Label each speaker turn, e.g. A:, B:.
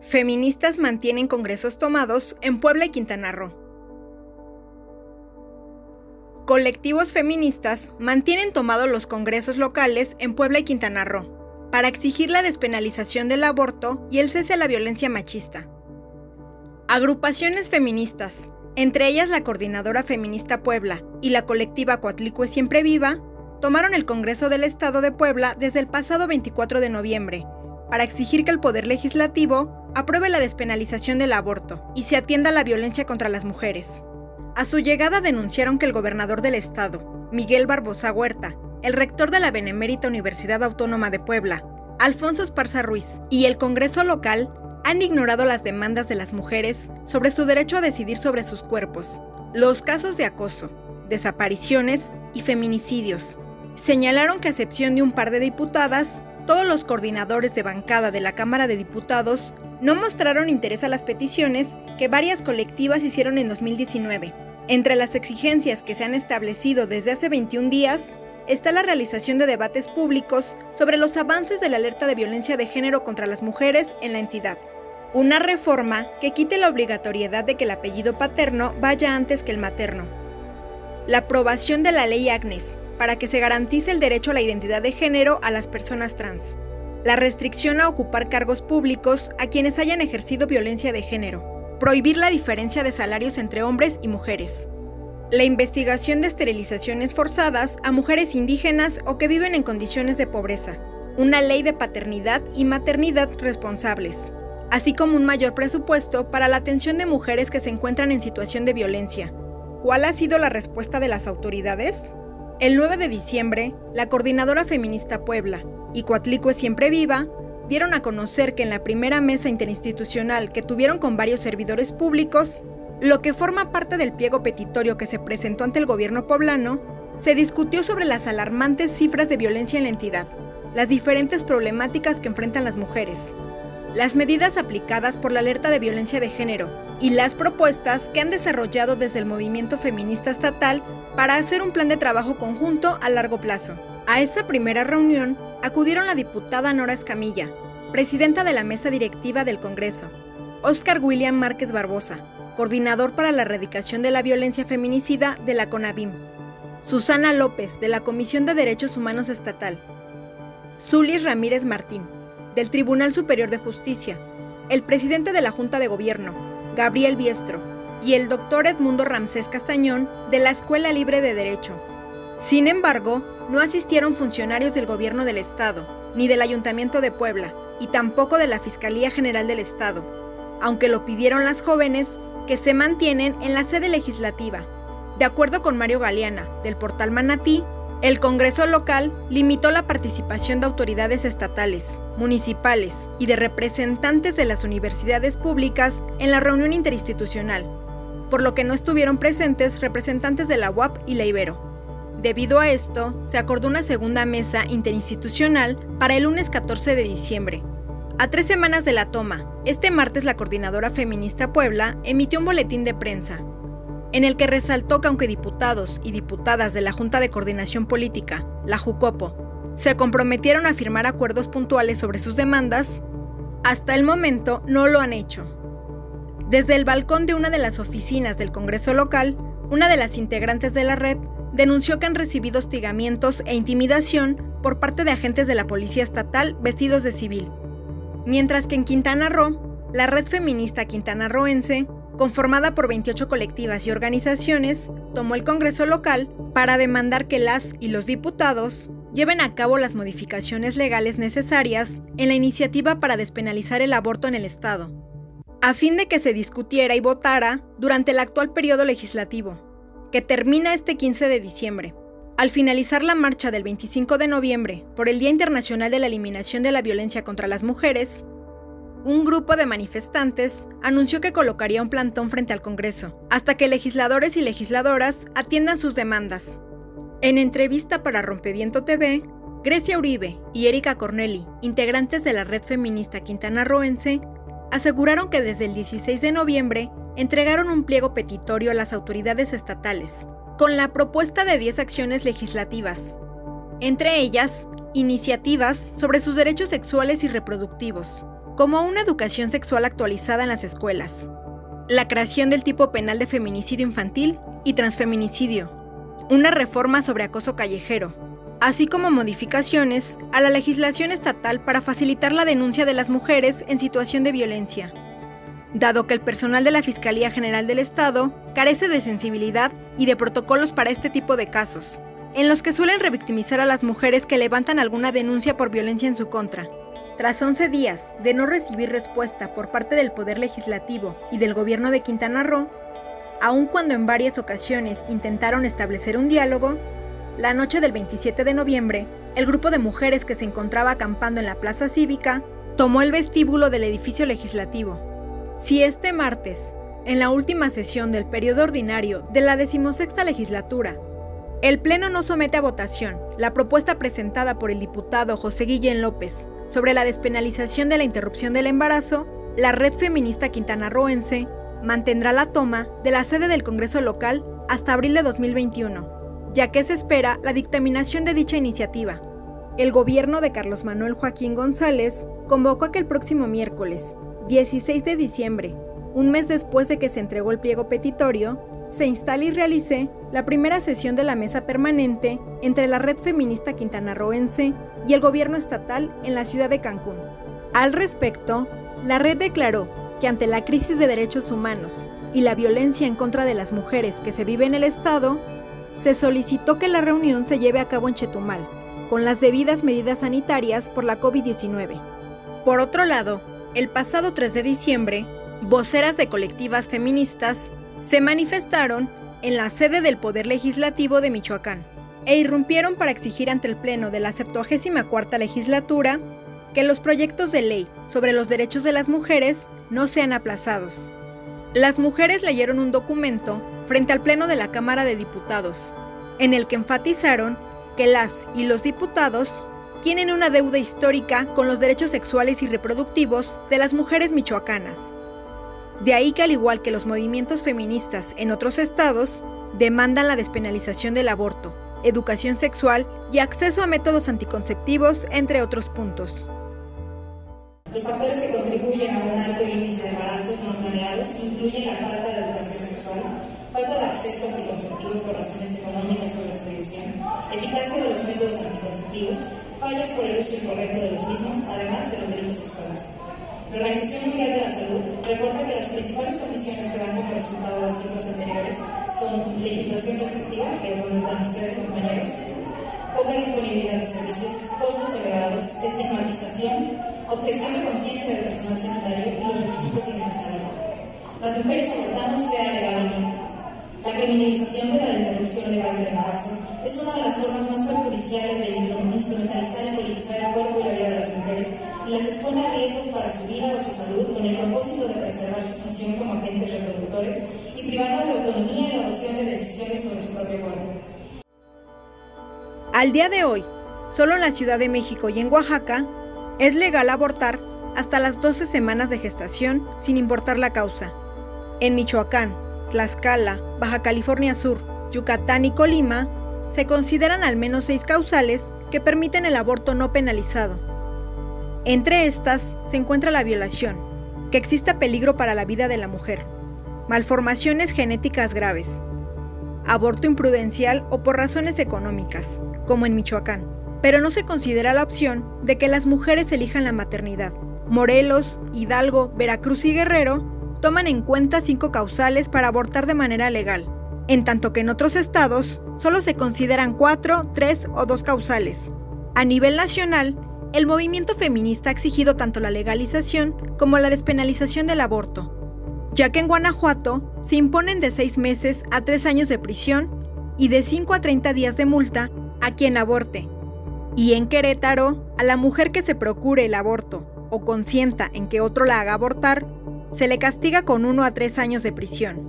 A: Feministas mantienen congresos tomados en Puebla y Quintana Roo. Colectivos feministas mantienen tomados los congresos locales en Puebla y Quintana Roo para exigir la despenalización del aborto y el cese a la violencia machista. Agrupaciones feministas, entre ellas la Coordinadora Feminista Puebla y la colectiva Coatlicue Siempre Viva, tomaron el Congreso del Estado de Puebla desde el pasado 24 de noviembre para exigir que el Poder Legislativo apruebe la despenalización del aborto y se atienda a la violencia contra las mujeres. A su llegada denunciaron que el gobernador del estado, Miguel Barbosa Huerta, el rector de la Benemérita Universidad Autónoma de Puebla, Alfonso Esparza Ruiz, y el Congreso local han ignorado las demandas de las mujeres sobre su derecho a decidir sobre sus cuerpos, los casos de acoso, desapariciones y feminicidios. Señalaron que a excepción de un par de diputadas, todos los coordinadores de bancada de la Cámara de Diputados no mostraron interés a las peticiones que varias colectivas hicieron en 2019. Entre las exigencias que se han establecido desde hace 21 días está la realización de debates públicos sobre los avances de la alerta de violencia de género contra las mujeres en la entidad. Una reforma que quite la obligatoriedad de que el apellido paterno vaya antes que el materno. La aprobación de la ley Agnes, para que se garantice el derecho a la identidad de género a las personas trans. La restricción a ocupar cargos públicos a quienes hayan ejercido violencia de género. Prohibir la diferencia de salarios entre hombres y mujeres. La investigación de esterilizaciones forzadas a mujeres indígenas o que viven en condiciones de pobreza. Una ley de paternidad y maternidad responsables. Así como un mayor presupuesto para la atención de mujeres que se encuentran en situación de violencia. ¿Cuál ha sido la respuesta de las autoridades? El 9 de diciembre, la Coordinadora Feminista Puebla y Coatlicue Siempre Viva dieron a conocer que en la primera mesa interinstitucional que tuvieron con varios servidores públicos, lo que forma parte del pliego petitorio que se presentó ante el gobierno poblano, se discutió sobre las alarmantes cifras de violencia en la entidad, las diferentes problemáticas que enfrentan las mujeres, las medidas aplicadas por la alerta de violencia de género y las propuestas que han desarrollado desde el movimiento feminista estatal para hacer un plan de trabajo conjunto a largo plazo. A esa primera reunión acudieron la diputada Nora Escamilla, presidenta de la mesa directiva del Congreso, Oscar William Márquez Barbosa, coordinador para la erradicación de la violencia feminicida de la CONAVIM, Susana López, de la Comisión de Derechos Humanos Estatal, Zulis Ramírez Martín, del Tribunal Superior de Justicia, el presidente de la Junta de Gobierno, Gabriel Biestro, y el doctor Edmundo Ramsés Castañón, de la Escuela Libre de Derecho. Sin embargo, no asistieron funcionarios del Gobierno del Estado, ni del Ayuntamiento de Puebla, y tampoco de la Fiscalía General del Estado, aunque lo pidieron las jóvenes que se mantienen en la sede legislativa. De acuerdo con Mario Galeana, del portal Manatí, el Congreso local limitó la participación de autoridades estatales, municipales y de representantes de las universidades públicas en la reunión interinstitucional, por lo que no estuvieron presentes representantes de la UAP y la Ibero. Debido a esto, se acordó una segunda mesa interinstitucional para el lunes 14 de diciembre. A tres semanas de la toma, este martes la Coordinadora Feminista Puebla emitió un boletín de prensa en el que resaltó que aunque diputados y diputadas de la Junta de Coordinación Política, la JUCOPO, se comprometieron a firmar acuerdos puntuales sobre sus demandas, hasta el momento no lo han hecho. Desde el balcón de una de las oficinas del Congreso local, una de las integrantes de la red denunció que han recibido hostigamientos e intimidación por parte de agentes de la Policía Estatal vestidos de civil. Mientras que en Quintana Roo, la red feminista quintanarroense conformada por 28 colectivas y organizaciones, tomó el Congreso local para demandar que las y los diputados lleven a cabo las modificaciones legales necesarias en la iniciativa para despenalizar el aborto en el Estado, a fin de que se discutiera y votara durante el actual periodo legislativo, que termina este 15 de diciembre. Al finalizar la marcha del 25 de noviembre por el Día Internacional de la Eliminación de la Violencia contra las Mujeres, un grupo de manifestantes anunció que colocaría un plantón frente al Congreso, hasta que legisladores y legisladoras atiendan sus demandas. En entrevista para Rompeviento TV, Grecia Uribe y Erika Corneli, integrantes de la red feminista Quintana Roense, aseguraron que desde el 16 de noviembre entregaron un pliego petitorio a las autoridades estatales, con la propuesta de 10 acciones legislativas, entre ellas, iniciativas sobre sus derechos sexuales y reproductivos, como una educación sexual actualizada en las escuelas, la creación del tipo penal de feminicidio infantil y transfeminicidio, una reforma sobre acoso callejero, así como modificaciones a la legislación estatal para facilitar la denuncia de las mujeres en situación de violencia. Dado que el personal de la Fiscalía General del Estado carece de sensibilidad y de protocolos para este tipo de casos, en los que suelen revictimizar a las mujeres que levantan alguna denuncia por violencia en su contra. Tras 11 días de no recibir respuesta por parte del Poder Legislativo y del Gobierno de Quintana Roo, aun cuando en varias ocasiones intentaron establecer un diálogo, la noche del 27 de noviembre, el grupo de mujeres que se encontraba acampando en la plaza cívica tomó el vestíbulo del edificio legislativo. Si este martes, en la última sesión del periodo ordinario de la decimosexta legislatura, el Pleno no somete a votación la propuesta presentada por el diputado José Guillén López sobre la despenalización de la interrupción del embarazo, la Red Feminista Quintanarroense mantendrá la toma de la sede del Congreso local hasta abril de 2021 ya que se espera la dictaminación de dicha iniciativa. El gobierno de Carlos Manuel Joaquín González convocó a que el próximo miércoles, 16 de diciembre, un mes después de que se entregó el pliego petitorio, se instale y realice la primera sesión de la mesa permanente entre la red feminista quintanarroense y el gobierno estatal en la ciudad de Cancún. Al respecto, la red declaró que ante la crisis de derechos humanos y la violencia en contra de las mujeres que se vive en el Estado, se solicitó que la reunión se lleve a cabo en Chetumal, con las debidas medidas sanitarias por la COVID-19. Por otro lado, el pasado 3 de diciembre, voceras de colectivas feministas se manifestaron en la sede del Poder Legislativo de Michoacán e irrumpieron para exigir ante el Pleno de la 74 legislatura que los proyectos de ley sobre los derechos de las mujeres no sean aplazados. Las mujeres leyeron un documento frente al Pleno de la Cámara de Diputados, en el que enfatizaron que las y los diputados tienen una deuda histórica con los derechos sexuales y reproductivos de las mujeres michoacanas. De ahí que al igual que los movimientos feministas en otros estados, demandan la despenalización del aborto, educación sexual y acceso a métodos anticonceptivos, entre otros puntos.
B: Los factores que contribuyen a un alto índice de embarazos no planeados incluyen la falta de educación sexual, falta de acceso a anticonceptivos por razones económicas o distribución, eficacia de los métodos anticonceptivos, fallas por el uso incorrecto de los mismos, además de los delitos sexuales. La Organización Mundial de la Salud reporta que las principales condiciones que dan como resultado las cifras anteriores son legislación restrictiva, que es donde están ustedes, compañeros, poca disponibilidad de servicios, costos elevados, estigmatización, objeción de conciencia del personal sanitario y los requisitos innecesarios. Las mujeres abortamos sea legal o no, la criminalización de la interrupción legal del embarazo es una de las formas más perjudiciales de instrumentalizar y politizar el cuerpo y la vida de las mujeres y las expone a riesgos para su vida o su salud con el propósito de preservar su función como agentes reproductores y privarlas de autonomía en la adopción de decisiones sobre su propio cuerpo.
A: Al día de hoy, solo en la Ciudad de México y en Oaxaca es legal abortar hasta las 12 semanas de gestación sin importar la causa. En Michoacán, Tlaxcala, Baja California Sur, Yucatán y Colima, se consideran al menos seis causales que permiten el aborto no penalizado. Entre estas se encuentra la violación, que exista peligro para la vida de la mujer, malformaciones genéticas graves, aborto imprudencial o por razones económicas, como en Michoacán, pero no se considera la opción de que las mujeres elijan la maternidad. Morelos, Hidalgo, Veracruz y Guerrero toman en cuenta cinco causales para abortar de manera legal, en tanto que en otros estados solo se consideran cuatro, tres o dos causales. A nivel nacional, el movimiento feminista ha exigido tanto la legalización como la despenalización del aborto, ya que en Guanajuato se imponen de seis meses a tres años de prisión y de 5 a 30 días de multa a quien aborte. Y en Querétaro, a la mujer que se procure el aborto o consienta en que otro la haga abortar, se le castiga con uno a tres años de prisión.